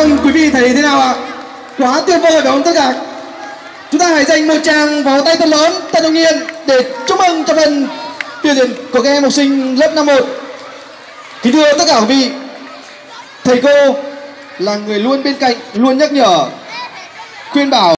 Vâng, quý vị thấy thế nào ạ? Quá tuyệt vời phải không tất cả? Chúng ta hãy dành một tràng vào tay thật lớn, thật đồng nhiên để chúc mừng cho phần biểu diễn của các em học sinh lớp năm một. Kính thưa tất cả quý vị, thầy cô là người luôn bên cạnh, luôn nhắc nhở, khuyên bảo